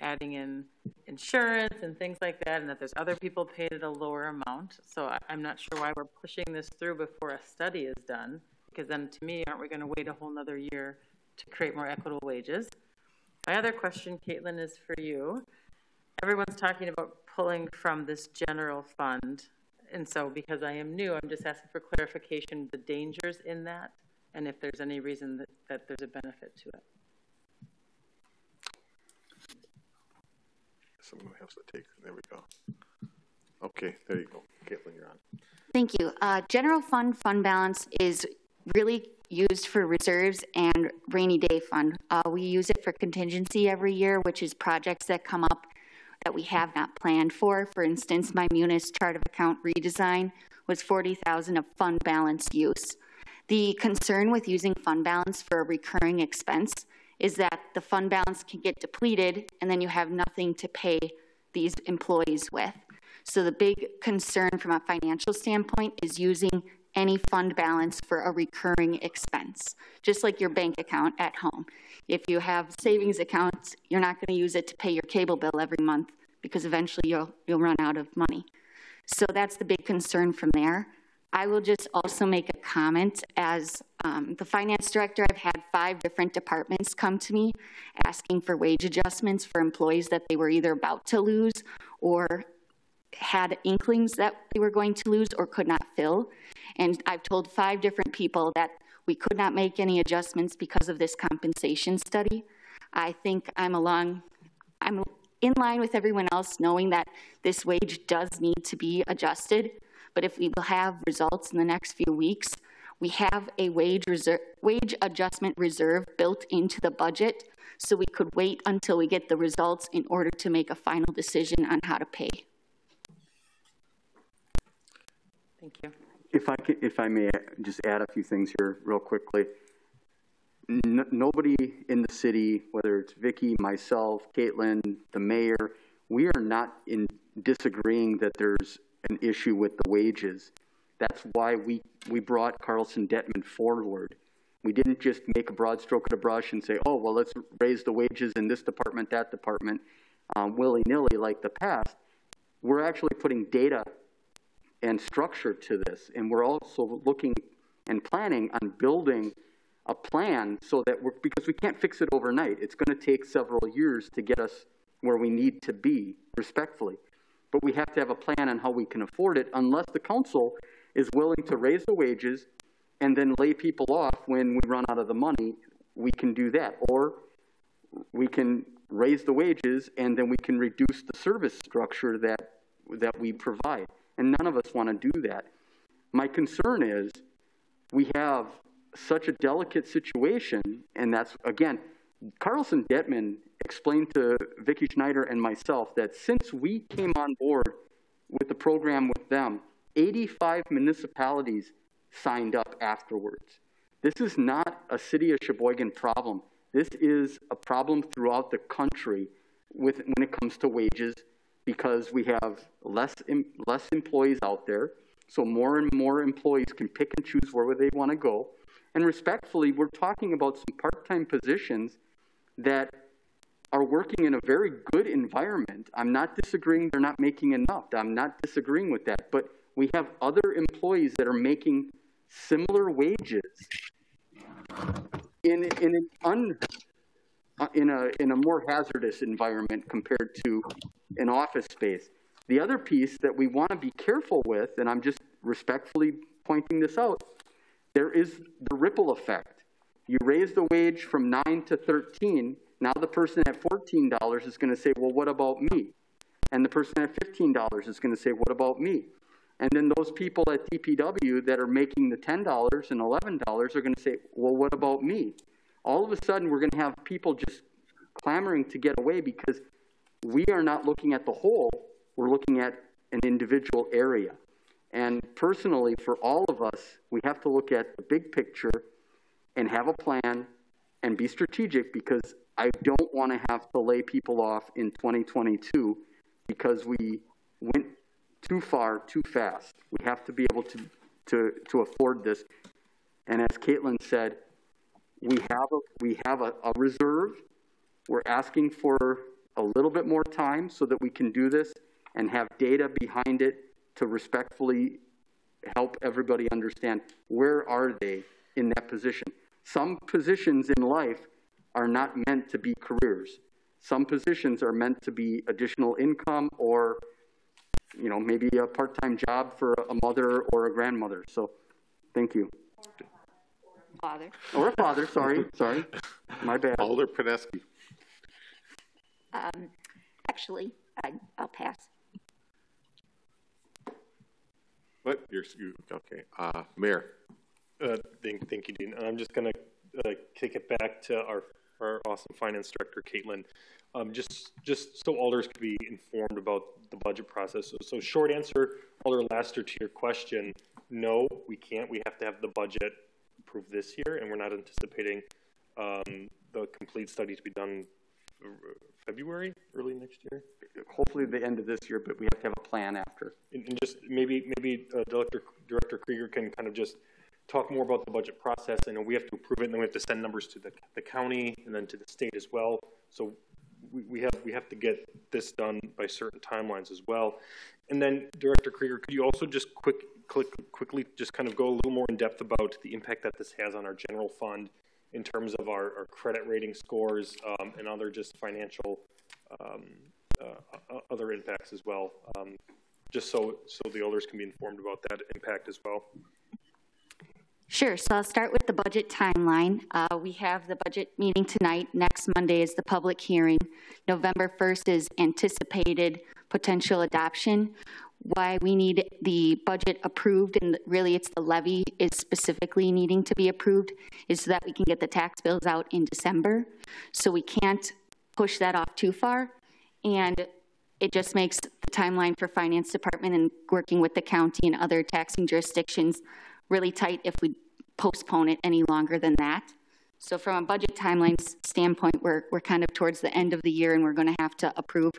Speaker 9: adding in insurance and things like that, and that there's other people paid at a lower amount. So I, I'm not sure why we're pushing this through before a study is done, because then to me, aren't we going to wait a whole nother year to create more equitable wages? My other question, Caitlin, is for you everyone's talking about pulling from this general fund. And so because I am new, I'm just asking for clarification, the dangers in that, and if there's any reason that, that there's a benefit to it.
Speaker 2: Someone has to take, there we go. Okay, there you go. Caitlin, you're on.
Speaker 14: Thank you. Uh, general fund fund balance is really used for reserves and rainy day fund. Uh, we use it for contingency every year, which is projects that come up that we have not planned for. For instance, my Munis chart of account redesign was 40,000 of fund balance use. The concern with using fund balance for a recurring expense is that the fund balance can get depleted and then you have nothing to pay these employees with. So the big concern from a financial standpoint is using any fund balance for a recurring expense, just like your bank account at home. If you have savings accounts, you're not going to use it to pay your cable bill every month because eventually you'll, you'll run out of money. So that's the big concern from there. I will just also make a comment as um, the finance director, I've had five different departments come to me asking for wage adjustments for employees that they were either about to lose or had inklings that they were going to lose or could not fill. And I've told five different people that we could not make any adjustments because of this compensation study. I think I'm along, I'm in line with everyone else knowing that this wage does need to be adjusted. But if we will have results in the next few weeks, we have a wage, reserve, wage adjustment reserve built into the budget so we could wait until we get the results in order to make a final decision on how to pay.
Speaker 9: Thank you.
Speaker 6: If I, can, if I may just add a few things here real quickly. N nobody in the city, whether it's Vicki, myself, Caitlin, the mayor, we are not in disagreeing that there's an issue with the wages. That's why we, we brought Carlson Dettmann forward. We didn't just make a broad stroke of the brush and say, oh, well, let's raise the wages in this department, that department, um, willy-nilly like the past. We're actually putting data and structure to this. And we're also looking and planning on building a plan so that we're, because we can't fix it overnight. It's going to take several years to get us where we need to be, respectfully. But we have to have a plan on how we can afford it unless the council is willing to raise the wages and then lay people off when we run out of the money, we can do that. Or we can raise the wages and then we can reduce the service structure that, that we provide. And none of us want to do that. My concern is we have such a delicate situation, and that's, again, Carlson Dettmann explained to Vicki Schneider and myself that since we came on board with the program with them, 85 municipalities signed up afterwards. This is not a city of Sheboygan problem. This is a problem throughout the country with, when it comes to wages because we have less, less employees out there. So more and more employees can pick and choose where they want to go. And respectfully, we're talking about some part-time positions that are working in a very good environment. I'm not disagreeing they're not making enough. I'm not disagreeing with that. But we have other employees that are making similar wages in, in an un, Uh, in a, in a more hazardous environment compared to an office space. The other piece that we want to be careful with, and I'm just respectfully pointing this out, there is the ripple effect. You raise the wage from 9 to 13, now the person at $14 is going to say, well, what about me? And the person at $15 is going to say, what about me? And then those people at DPW that are making the $10 and $11 are going to say, well, what about me? All of a sudden, we're going to have people just clamoring to get away because we are not looking at the whole, we're looking at an individual area. And personally, for all of us, we have to look at the big picture and have a plan and be strategic because I don't want to have to lay people off in 2022 because we went too far too fast. We have to be able to, to, to afford this. And as Caitlin said, we have a, we have a, a reserve. We're asking for a little bit more time so that we can do this and have data behind it to respectfully help everybody understand where are they in that position. Some positions in life are not meant to be careers. Some positions are meant to be additional income or, you know, maybe a part-time job for a mother or a grandmother. So, thank you.
Speaker 1: Father.
Speaker 6: Or a father, sorry, sorry. My bad.
Speaker 2: Alder Peneski.
Speaker 1: Um, actually, I, I'll pass.
Speaker 2: What? You're, you, okay. Uh, Mayor.
Speaker 7: Uh, thank, thank you, Dean. I'm just going to uh, kick it back to our, our awesome finance director, Caitlin. Um, just, just so alders can be informed about the budget process. So, so short answer, Alder Laster, to your question, no, we can't. We have to have the budget approved this year, and we're not anticipating um, the complete study to be done February, early next year?
Speaker 6: Hopefully the end of this year, but we have to have a plan after.
Speaker 7: And, and just maybe, maybe uh, Director, Director Krieger can kind of just talk more about the budget process. I know we have to approve it, and then we have to send numbers to the, the county and then to the state as well. So we, we have we have to get this done by certain timelines as well. And then Director Krieger, could you also just quick, quick quickly just kind of go a little more in depth about the impact that this has on our general fund in terms of our, our credit rating scores um, and other just financial um, uh, other impacts as well, um, just so, so the owners can be informed about that impact as well.
Speaker 14: Sure. So I'll start with the budget timeline. Uh, we have the budget meeting tonight. Next Monday is the public hearing. November 1st is anticipated potential adoption why we need the budget approved, and really it's the levy is specifically needing to be approved, is so that we can get the tax bills out in December. So we can't push that off too far. And it just makes the timeline for finance department and working with the county and other taxing jurisdictions really tight if we postpone it any longer than that. So from a budget timeline standpoint, we're, we're kind of towards the end of the year and we're going to have to approve,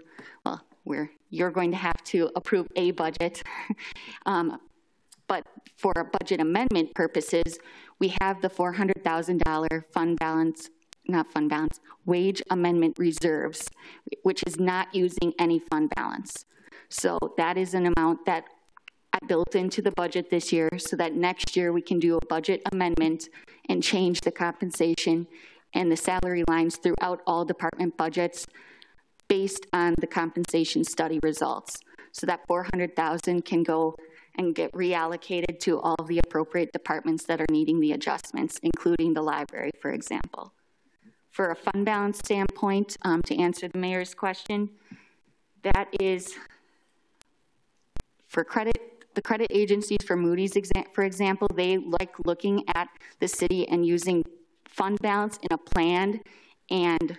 Speaker 14: well, where you're going to have to approve a budget. um, but for budget amendment purposes, we have the $400,000 fund balance, not fund balance, wage amendment reserves, which is not using any fund balance. So that is an amount that I built into the budget this year so that next year we can do a budget amendment and change the compensation and the salary lines throughout all department budgets based on the compensation study results. So that 400,000 can go and get reallocated to all the appropriate departments that are needing the adjustments, including the library, for example. For a fund balance standpoint, um, to answer the mayor's question, that is for credit, the credit agencies for Moody's, for example, they like looking at the city and using fund balance in a planned and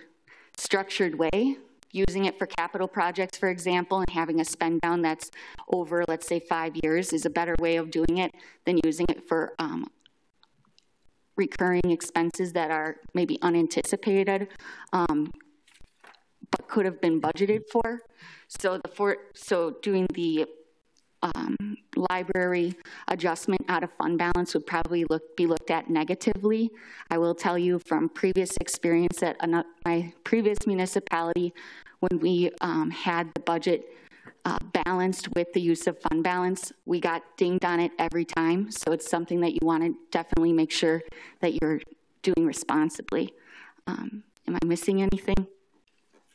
Speaker 14: structured way, using it for capital projects, for example, and having a spend down that's over, let's say, five years is a better way of doing it than using it for um, recurring expenses that are maybe unanticipated, um, but could have been budgeted for. So the for, so doing the um, library adjustment out of fund balance would probably look, be looked at negatively. I will tell you from previous experience that my previous municipality, when we um, had the budget uh, balanced with the use of fund balance, we got dinged on it every time. So it's something that you want to definitely make sure that you're doing responsibly. Um, am I missing anything?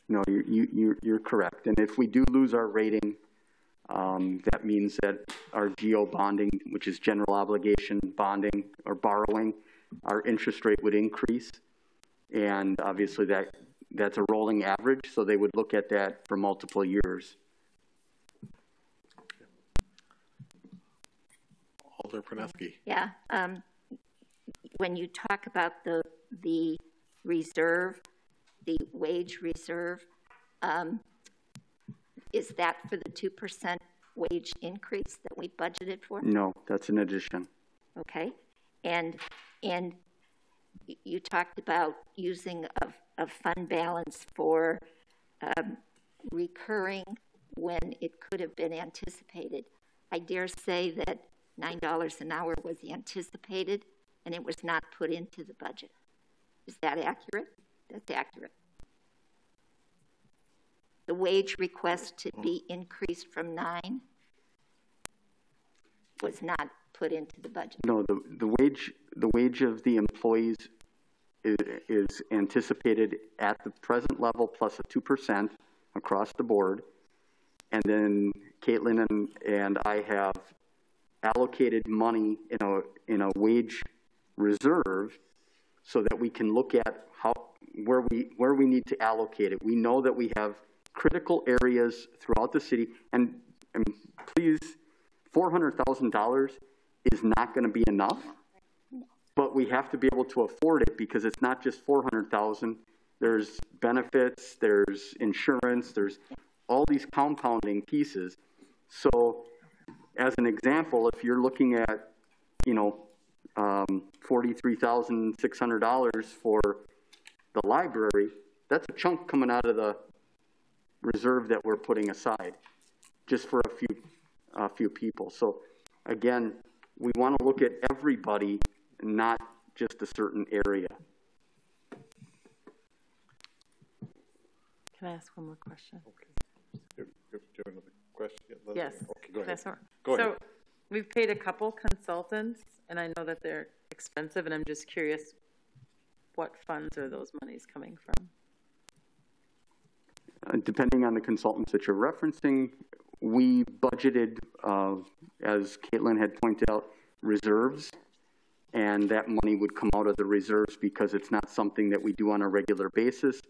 Speaker 6: No, you, you, you're correct. And if we do lose our rating, um, that means that our geo bonding, which is general obligation bonding or borrowing, our interest rate would increase. And obviously that, that's a rolling average, so they would look at that for multiple years.
Speaker 2: Alder Peneski.
Speaker 1: Yeah, um, when you talk about the, the reserve, the wage reserve, um, is that for the 2% wage increase that we budgeted for?
Speaker 6: No, that's an addition.
Speaker 1: Okay, and, and you talked about using of, of fund balance for um, recurring when it could have been anticipated. I dare say that $9 an hour was anticipated and it was not put into the budget. Is that accurate? That's accurate. The wage request to mm. be increased from nine was not put into the budget.
Speaker 6: No, the, the wage, the wage of the employees is, is anticipated at the present level plus a 2% across the board. And then Caitlin and, and I have allocated money in a, in a wage reserve so that we can look at how, where we, where we need to allocate it. We know that we have critical areas throughout the city, and, and please, $400,000 is not going to be enough, but we have to be able to afford it because it's not just 400,000. There's benefits, there's insurance, there's all these compounding pieces. So as an example, if you're looking at, you know, um, $43,600 for the library, that's a chunk coming out of the reserve that we're putting aside just for a few, a few people. So again, we want to look at everybody, not just a certain area.
Speaker 9: Can I ask one more question? Okay.
Speaker 2: Do you have another question?
Speaker 9: Yes.
Speaker 2: Okay, go
Speaker 9: Can I
Speaker 2: ahead.
Speaker 9: start?
Speaker 2: Go ahead.
Speaker 9: So we've paid a couple consultants, and I know that they're expensive, and I'm just curious, what funds are those monies coming from?
Speaker 6: Uh, depending on the consultants that you're referencing, we budgeted, uh, as Caitlin had pointed out, reserves, and that money would come out of the reserves because it's not something that we do on a regular basis,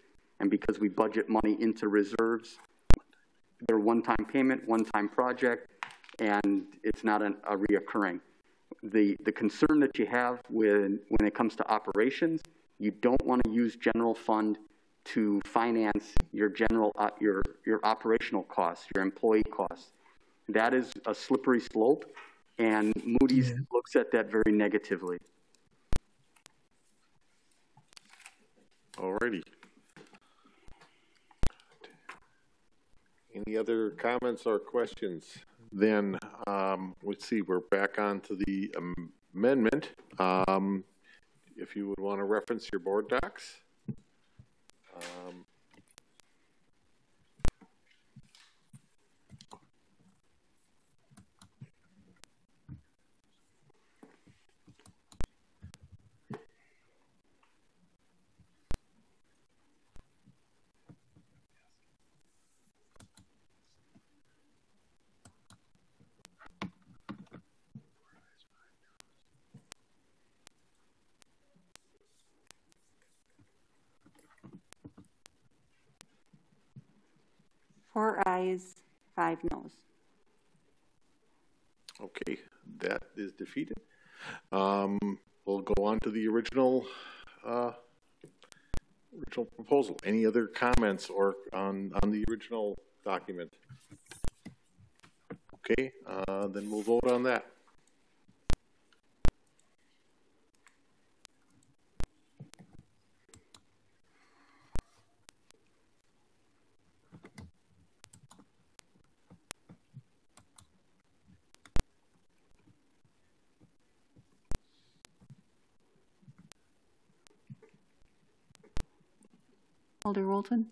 Speaker 6: and because we budget money into reserves, they're one-time payment, one-time project, and it's not an, a reoccurring. The, the concern that you have when, when it comes to operations, you don't want to use general fund to finance your general, uh, your, your operational costs, your employee costs. That is a slippery slope, and Moody's looks at that very negatively.
Speaker 2: All righty. Any other comments or questions? Then, um, let's see, we're back on to the amendment. Um, if you would want to reference your board docs.
Speaker 12: Ayes, five noes.
Speaker 2: Okay, that is defeated. Um, we'll go on to the original, uh, original proposal. Any other comments or on, on the original document? Okay, uh, then we'll vote on that.
Speaker 14: Alder Rolton?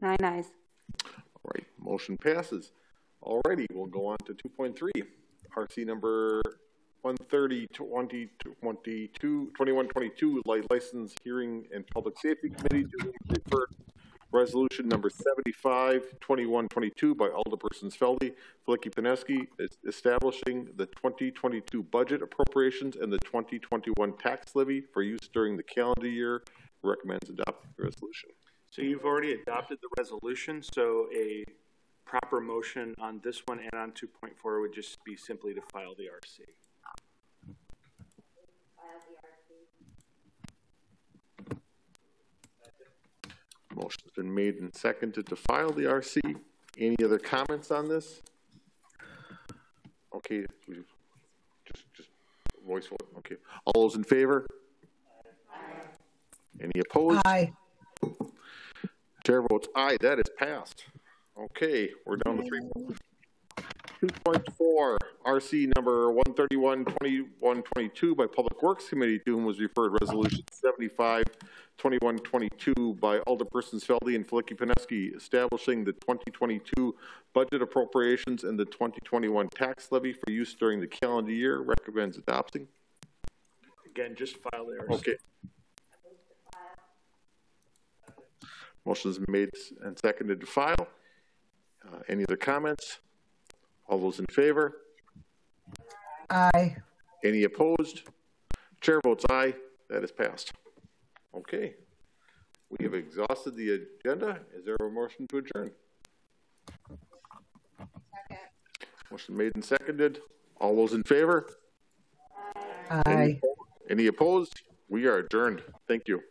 Speaker 12: Nine ayes.
Speaker 2: All right, motion passes. Alrighty, we'll go on to two point three, RC number 130, 2022, 2122, li- license hearing and public safety committee to refer resolution number 75, 2122 by Alderpersons Felde, Flicky Pineski, is establishing the 2022 budget appropriations and the 2021 tax levy for use during the calendar year. Recommends adopting the resolution.
Speaker 3: So you've already adopted the resolution, so a proper motion on this one and on 2.4 would just be simply to file the RC.
Speaker 2: Motion's been made and seconded to file the RC. Any other comments on this? Okay, just, just voice vote, okay. All those in favor? Any opposed?
Speaker 10: Aye.
Speaker 2: Chair votes aye, that is passed. Okay, we're down to three. Two point four, RC number one thirty-one, twenty-one, twenty-two by Public Works Committee, to whom was referred resolution seventy-five, twenty-one, twenty-two by Alderpersons Felde and Filicky-Peneski, establishing the twenty twenty-two budget appropriations and the twenty twenty-one tax levy for use during the calendar year, recommends adopting.
Speaker 3: Again, just file the RC.
Speaker 2: Okay. Motion's made and seconded to file. Uh, Any other comments? All those in favor?
Speaker 10: Aye.
Speaker 2: Any opposed? Chair votes aye. That is passed. Okay. We have exhausted the agenda. Is there a motion to adjourn? Motion made and seconded. All those in favor?
Speaker 10: Aye.
Speaker 2: Any opposed? We are adjourned. Thank you.